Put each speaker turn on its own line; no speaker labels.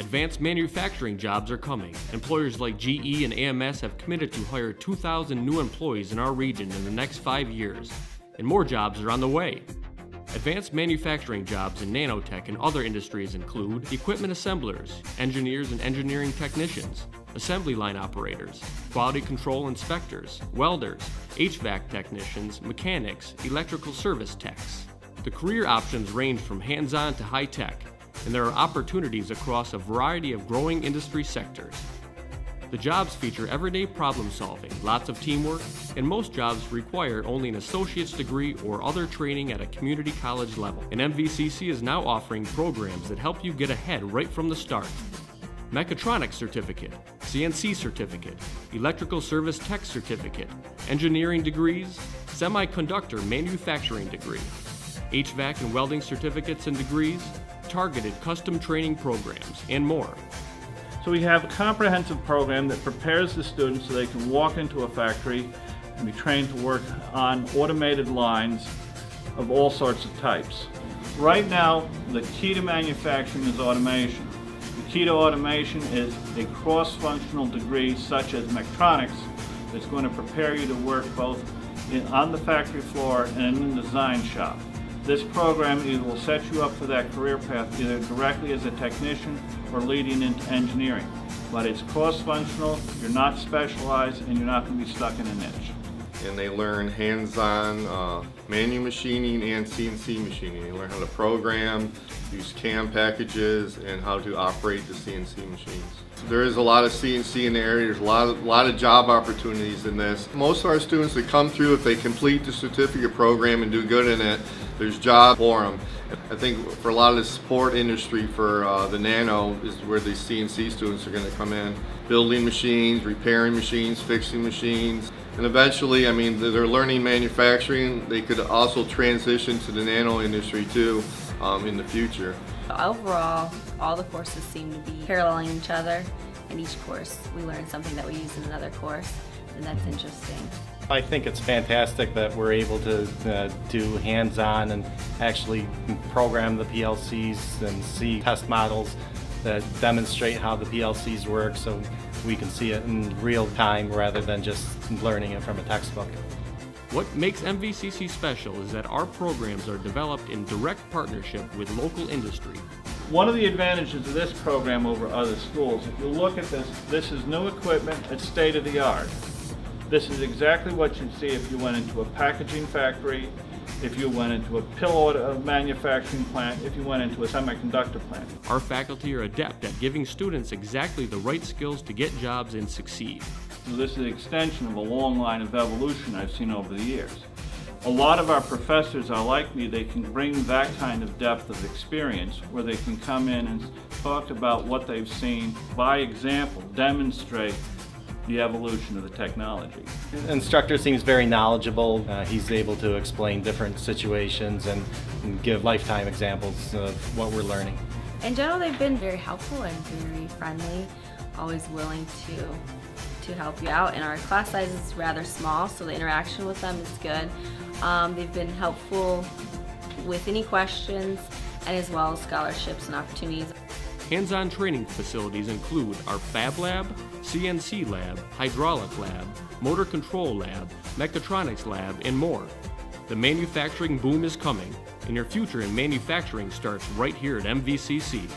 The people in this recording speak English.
Advanced manufacturing jobs are coming. Employers like GE and AMS have committed to hire 2,000 new employees in our region in the next five years, and more jobs are on the way. Advanced manufacturing jobs in nanotech and other industries include equipment assemblers, engineers and engineering technicians, assembly line operators, quality control inspectors, welders, HVAC technicians, mechanics, electrical service techs. The career options range from hands on to high tech, and there are opportunities across a variety of growing industry sectors. The jobs feature everyday problem solving, lots of teamwork, and most jobs require only an associate's degree or other training at a community college level. And MVCC is now offering programs that help you get ahead right from the start. Mechatronics Certificate, CNC Certificate, Electrical Service Tech Certificate, Engineering Degrees, Semiconductor Manufacturing Degree, HVAC and Welding Certificates and Degrees, targeted custom training programs, and more.
So we have a comprehensive program that prepares the students so they can walk into a factory and be trained to work on automated lines of all sorts of types. Right now, the key to manufacturing is automation. The key to automation is a cross-functional degree such as mechatronics that's going to prepare you to work both on the factory floor and in the design shop. This program either will set you up for that career path either directly as a technician or leading into engineering. But it's cross-functional, you're not specialized, and you're not going to be stuck in a niche.
And they learn hands-on uh, manual machining and CNC machining. They learn how to program, use CAM packages, and how to operate the CNC machines. There is a lot of CNC in the area. There's a lot of, lot of job opportunities in this. Most of our students that come through, if they complete the certificate program and do good in it, there's job for them. I think for a lot of the support industry for uh, the Nano is where the CNC students are going to come in. Building machines, repairing machines, fixing machines. And eventually, I mean, they're learning manufacturing. They could also transition to the nano industry too um, in the future.
Overall, all the courses seem to be paralleling each other. In each course, we learn something that we use in another course, and that's interesting.
I think it's fantastic that we're able to uh, do hands-on and actually program the PLCs and see test models that demonstrate how the PLCs work so we can see it in real time rather than just learning it from a textbook.
What makes MVCC special is that our programs are developed in direct partnership with local industry.
One of the advantages of this program over other schools, if you look at this, this is new equipment, it's state of the art. This is exactly what you'd see if you went into a packaging factory, if you went into a pill manufacturing plant, if you went into a semiconductor plant.
Our faculty are adept at giving students exactly the right skills to get jobs and succeed.
So this is an extension of a long line of evolution I've seen over the years. A lot of our professors are like me, they can bring that kind of depth of experience where they can come in and talk about what they've seen by example, demonstrate the evolution of the technology.
The instructor seems very knowledgeable. Uh, he's able to explain different situations and, and, give lifetime examples of what we're learning.
In general, they've been very helpful and very friendly, always willing to to help you out. And our class size is rather small, so the interaction with them is good. Um, they've been helpful with any questions and as well as scholarships and opportunities.
Hands-on training facilities include our Fab Lab, CNC Lab, Hydraulic Lab, Motor Control Lab, Mechatronics Lab, and more. The manufacturing boom is coming, and your future in manufacturing starts right here at MVCC.